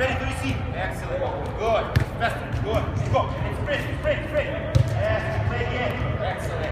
ready to receive. Excellent. Good. Faster. Good. Go. And sprint, sprint, sprint. Yes, play again. Excellent.